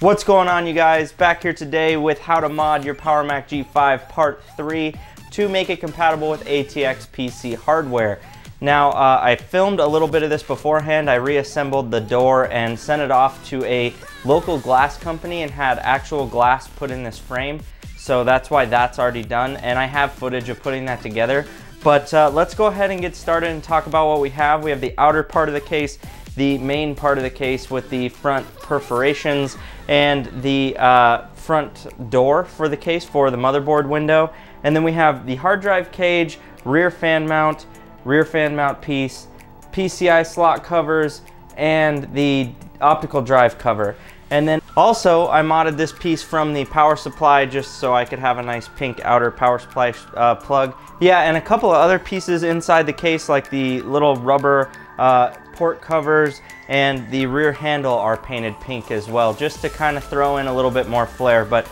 What's going on you guys? Back here today with how to mod your Power Mac G5 Part 3 to make it compatible with ATX PC hardware. Now, uh, I filmed a little bit of this beforehand. I reassembled the door and sent it off to a local glass company and had actual glass put in this frame. So that's why that's already done. And I have footage of putting that together. But uh, let's go ahead and get started and talk about what we have. We have the outer part of the case, the main part of the case with the front perforations and the uh, front door for the case for the motherboard window. And then we have the hard drive cage, rear fan mount, rear fan mount piece, PCI slot covers, and the optical drive cover. And then also I modded this piece from the power supply just so I could have a nice pink outer power supply uh, plug. Yeah, and a couple of other pieces inside the case like the little rubber uh, port covers and the rear handle are painted pink as well, just to kind of throw in a little bit more flair. But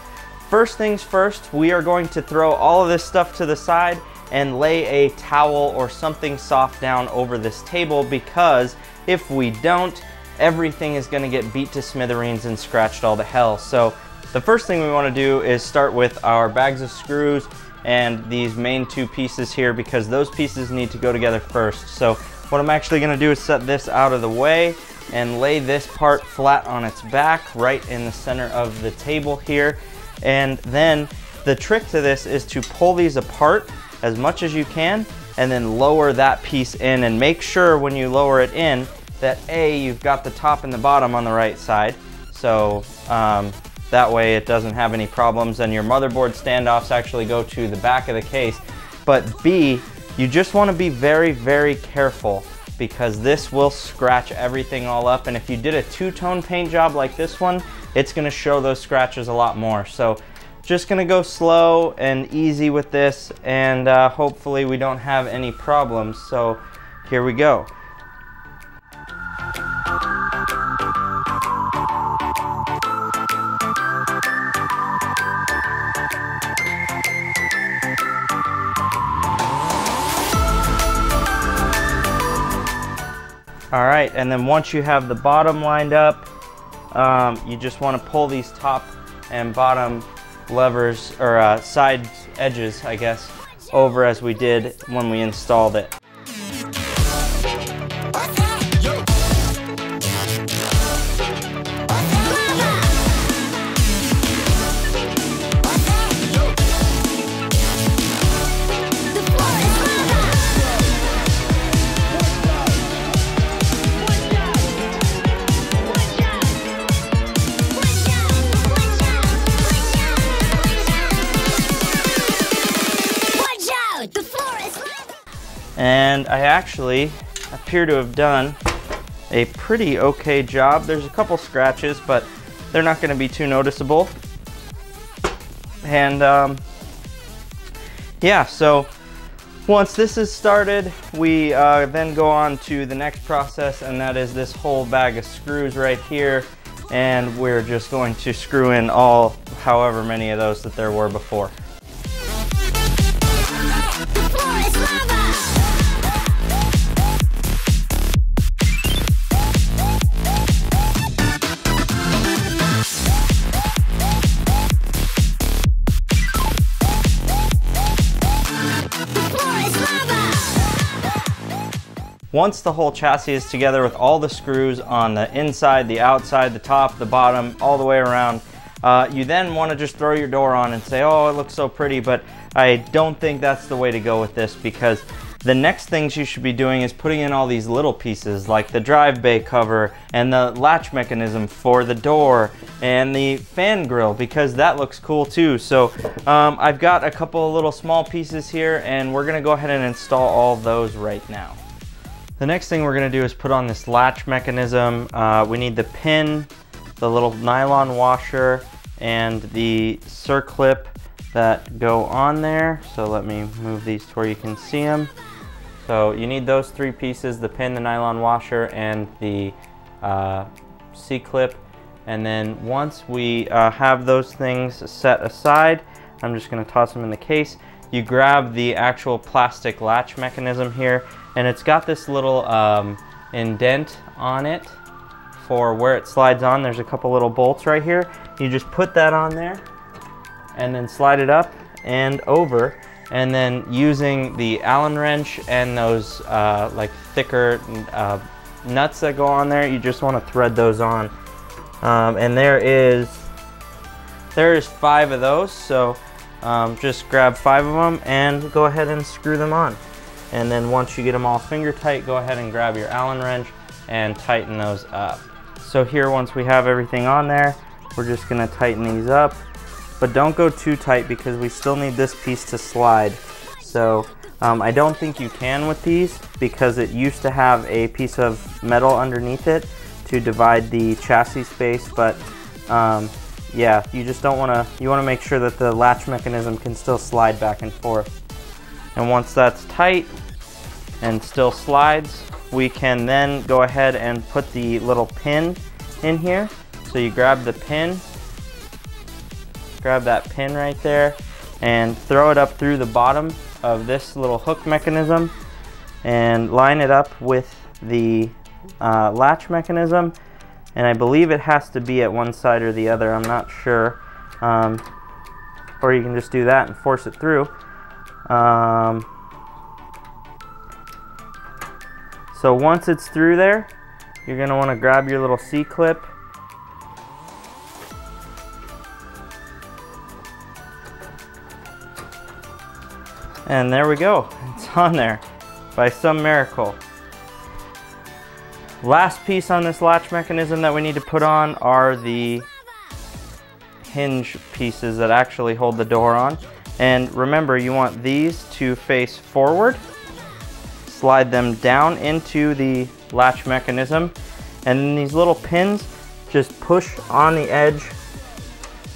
first things first, we are going to throw all of this stuff to the side and lay a towel or something soft down over this table because if we don't, everything is gonna get beat to smithereens and scratched all to hell. So the first thing we wanna do is start with our bags of screws and these main two pieces here because those pieces need to go together first. So what I'm actually gonna do is set this out of the way and lay this part flat on its back right in the center of the table here. And then the trick to this is to pull these apart as much as you can and then lower that piece in and make sure when you lower it in that A, you've got the top and the bottom on the right side. So um, that way it doesn't have any problems and your motherboard standoffs actually go to the back of the case. But B, you just want to be very, very careful because this will scratch everything all up. And if you did a two-tone paint job like this one, it's going to show those scratches a lot more. So just going to go slow and easy with this and uh, hopefully we don't have any problems. So here we go. Right, and then once you have the bottom lined up, um, you just want to pull these top and bottom levers, or uh, side edges, I guess, over as we did when we installed it. And I actually appear to have done a pretty okay job. There's a couple scratches, but they're not gonna be too noticeable. And um, yeah, so once this is started, we uh, then go on to the next process, and that is this whole bag of screws right here. And we're just going to screw in all, however many of those that there were before. Once the whole chassis is together with all the screws on the inside, the outside, the top, the bottom, all the way around, uh, you then want to just throw your door on and say, oh, it looks so pretty, but I don't think that's the way to go with this because the next things you should be doing is putting in all these little pieces like the drive bay cover and the latch mechanism for the door and the fan grill because that looks cool too. So um, I've got a couple of little small pieces here and we're gonna go ahead and install all those right now. The next thing we're gonna do is put on this latch mechanism. Uh, we need the pin, the little nylon washer, and the circlip that go on there. So let me move these to where you can see them. So you need those three pieces, the pin, the nylon washer, and the uh, C-clip. And then once we uh, have those things set aside, I'm just gonna toss them in the case. You grab the actual plastic latch mechanism here and it's got this little um, indent on it for where it slides on. There's a couple little bolts right here. You just put that on there and then slide it up and over and then using the Allen wrench and those uh, like thicker uh, nuts that go on there, you just want to thread those on. Um, and there is there is five of those, so um, just grab five of them and go ahead and screw them on. And then once you get them all finger tight, go ahead and grab your Allen wrench and tighten those up. So here, once we have everything on there, we're just gonna tighten these up but don't go too tight because we still need this piece to slide. So um, I don't think you can with these because it used to have a piece of metal underneath it to divide the chassis space, but um, yeah, you just don't want to, you want to make sure that the latch mechanism can still slide back and forth. And once that's tight and still slides, we can then go ahead and put the little pin in here. So you grab the pin grab that pin right there and throw it up through the bottom of this little hook mechanism and line it up with the uh, latch mechanism. And I believe it has to be at one side or the other I'm not sure. Um, or you can just do that and force it through um, so once it's through there you're gonna want to grab your little C-clip And there we go, it's on there by some miracle. Last piece on this latch mechanism that we need to put on are the hinge pieces that actually hold the door on. And remember, you want these to face forward. Slide them down into the latch mechanism. And then these little pins just push on the edge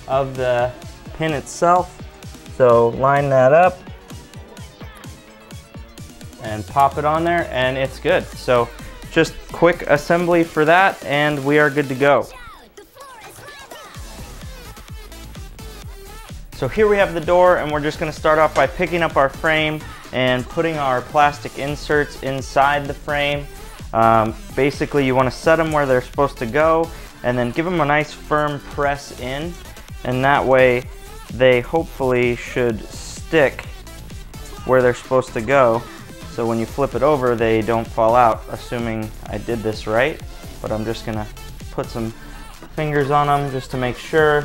of the pin itself. So line that up and pop it on there and it's good. So just quick assembly for that and we are good to go. So here we have the door and we're just gonna start off by picking up our frame and putting our plastic inserts inside the frame. Um, basically you wanna set them where they're supposed to go and then give them a nice firm press in and that way they hopefully should stick where they're supposed to go so when you flip it over, they don't fall out, assuming I did this right. But I'm just gonna put some fingers on them just to make sure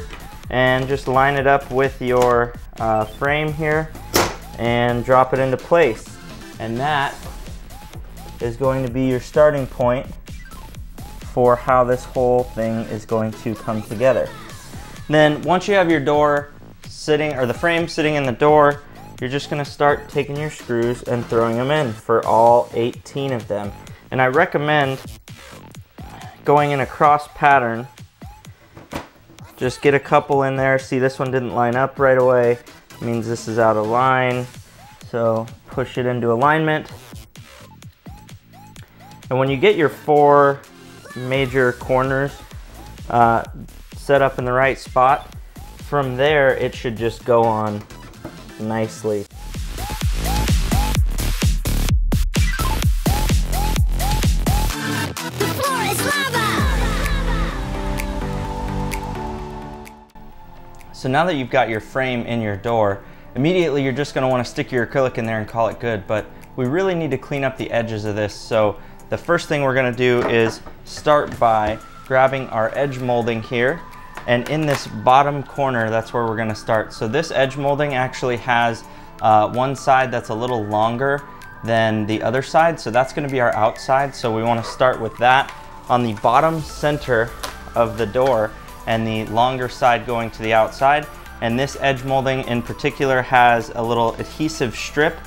and just line it up with your uh, frame here and drop it into place. And that is going to be your starting point for how this whole thing is going to come together. Then once you have your door sitting, or the frame sitting in the door, you're just gonna start taking your screws and throwing them in for all 18 of them. And I recommend going in a cross pattern. Just get a couple in there. See, this one didn't line up right away. It means this is out of line. So push it into alignment. And when you get your four major corners uh, set up in the right spot, from there it should just go on nicely. So now that you've got your frame in your door, immediately you're just gonna wanna stick your acrylic in there and call it good, but we really need to clean up the edges of this. So the first thing we're gonna do is start by grabbing our edge molding here and in this bottom corner, that's where we're gonna start. So this edge molding actually has uh, one side that's a little longer than the other side. So that's gonna be our outside. So we wanna start with that on the bottom center of the door and the longer side going to the outside. And this edge molding in particular has a little adhesive strip.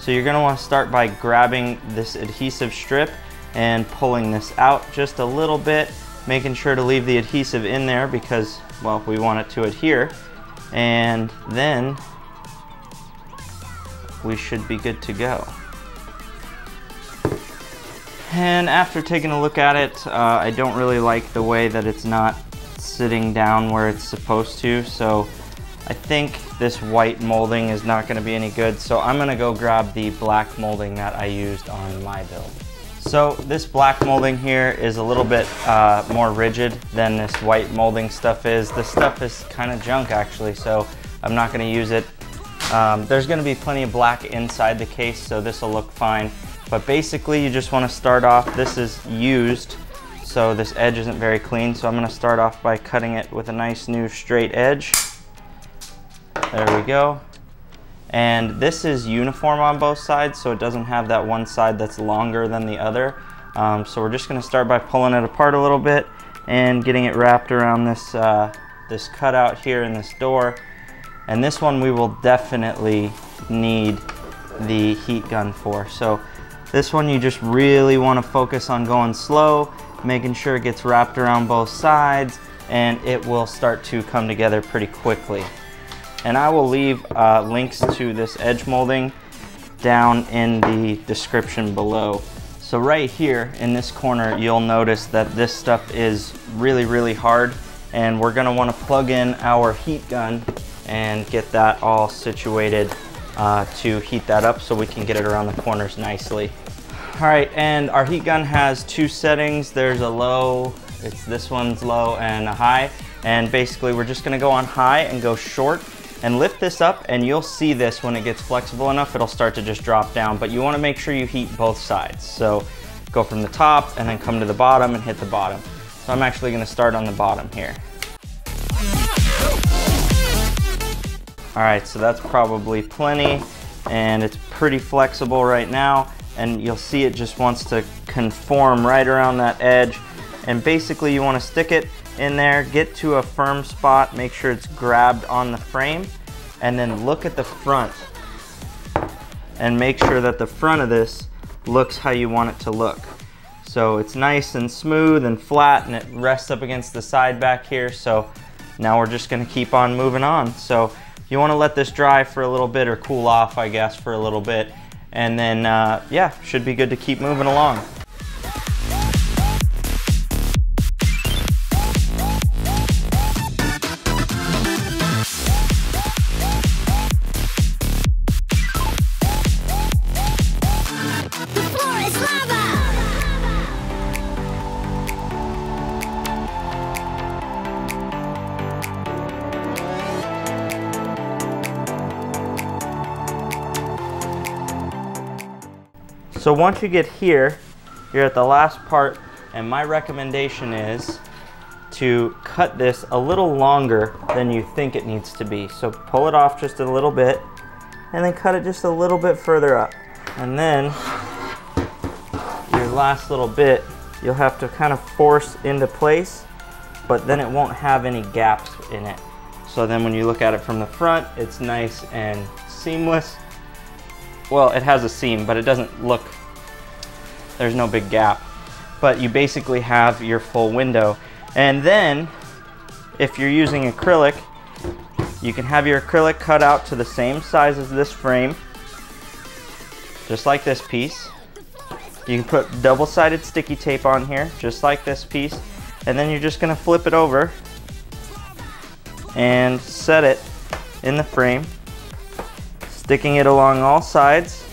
So you're gonna wanna start by grabbing this adhesive strip and pulling this out just a little bit making sure to leave the adhesive in there because, well, we want it to adhere. And then we should be good to go. And after taking a look at it, uh, I don't really like the way that it's not sitting down where it's supposed to. So I think this white molding is not gonna be any good. So I'm gonna go grab the black molding that I used on my build. So this black molding here is a little bit uh, more rigid than this white molding stuff is. This stuff is kind of junk actually, so I'm not gonna use it. Um, there's gonna be plenty of black inside the case, so this will look fine. But basically you just wanna start off, this is used, so this edge isn't very clean, so I'm gonna start off by cutting it with a nice new straight edge. There we go. And this is uniform on both sides, so it doesn't have that one side that's longer than the other. Um, so we're just gonna start by pulling it apart a little bit and getting it wrapped around this, uh, this cutout here in this door. And this one we will definitely need the heat gun for. So this one you just really wanna focus on going slow, making sure it gets wrapped around both sides, and it will start to come together pretty quickly. And I will leave uh, links to this edge molding down in the description below. So right here in this corner, you'll notice that this stuff is really, really hard and we're gonna wanna plug in our heat gun and get that all situated uh, to heat that up so we can get it around the corners nicely. All right, and our heat gun has two settings. There's a low, it's this one's low and a high. And basically we're just gonna go on high and go short and lift this up and you'll see this when it gets flexible enough, it'll start to just drop down, but you wanna make sure you heat both sides. So go from the top and then come to the bottom and hit the bottom. So I'm actually gonna start on the bottom here. All right, so that's probably plenty and it's pretty flexible right now and you'll see it just wants to conform right around that edge and basically you want to stick it in there, get to a firm spot, make sure it's grabbed on the frame, and then look at the front and make sure that the front of this looks how you want it to look. So it's nice and smooth and flat and it rests up against the side back here. So now we're just gonna keep on moving on. So you wanna let this dry for a little bit or cool off, I guess, for a little bit. And then, uh, yeah, should be good to keep moving along. So once you get here, you're at the last part, and my recommendation is to cut this a little longer than you think it needs to be. So pull it off just a little bit, and then cut it just a little bit further up. And then your last little bit, you'll have to kind of force into place, but then it won't have any gaps in it. So then when you look at it from the front, it's nice and seamless well, it has a seam, but it doesn't look, there's no big gap. But you basically have your full window. And then, if you're using acrylic, you can have your acrylic cut out to the same size as this frame, just like this piece. You can put double-sided sticky tape on here, just like this piece, and then you're just gonna flip it over and set it in the frame sticking it along all sides.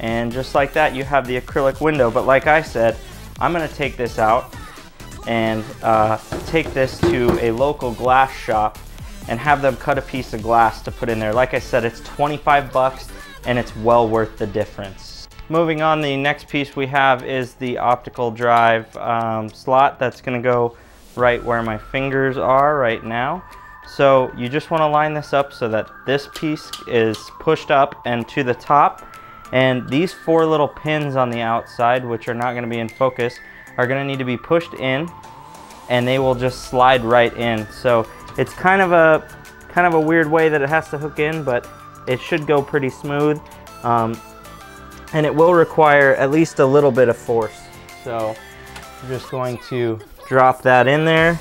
And just like that, you have the acrylic window. But like I said, I'm gonna take this out and uh, take this to a local glass shop and have them cut a piece of glass to put in there. Like I said, it's 25 bucks and it's well worth the difference. Moving on, the next piece we have is the optical drive um, slot that's gonna go right where my fingers are right now. So you just want to line this up so that this piece is pushed up and to the top. And these four little pins on the outside, which are not going to be in focus, are going to need to be pushed in and they will just slide right in. So it's kind of a kind of a weird way that it has to hook in, but it should go pretty smooth. Um, and it will require at least a little bit of force. So I'm just going to drop that in there.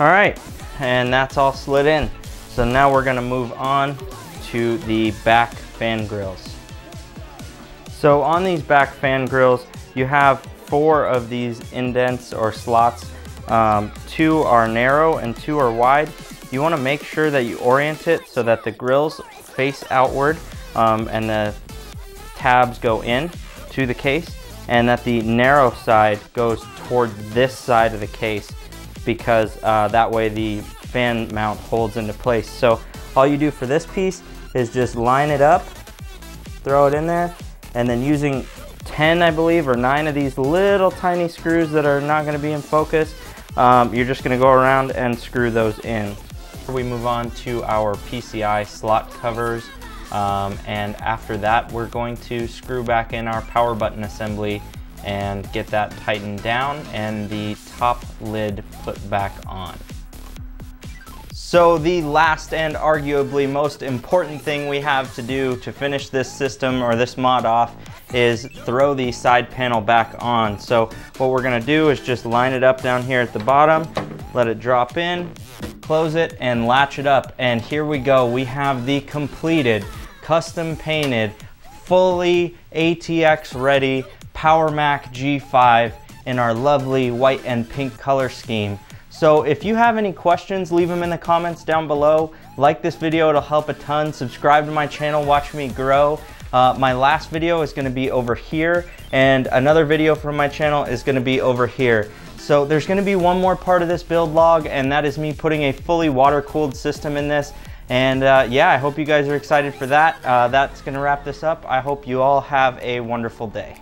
All right, and that's all slid in. So now we're gonna move on to the back fan grills. So on these back fan grills, you have four of these indents or slots. Um, two are narrow and two are wide. You wanna make sure that you orient it so that the grills face outward um, and the tabs go in to the case and that the narrow side goes toward this side of the case because uh, that way the fan mount holds into place. So all you do for this piece is just line it up, throw it in there, and then using 10, I believe, or nine of these little tiny screws that are not gonna be in focus, um, you're just gonna go around and screw those in. We move on to our PCI slot covers. Um, and after that, we're going to screw back in our power button assembly and get that tightened down and the top lid put back on. So the last and arguably most important thing we have to do to finish this system or this mod off is throw the side panel back on. So what we're gonna do is just line it up down here at the bottom, let it drop in, close it and latch it up. And here we go, we have the completed, custom painted, fully ATX ready PowerMac G5 in our lovely white and pink color scheme. So if you have any questions, leave them in the comments down below. Like this video, it'll help a ton. Subscribe to my channel, watch me grow. Uh, my last video is gonna be over here, and another video from my channel is gonna be over here. So there's gonna be one more part of this build log, and that is me putting a fully water-cooled system in this. And uh, yeah, I hope you guys are excited for that. Uh, that's gonna wrap this up. I hope you all have a wonderful day.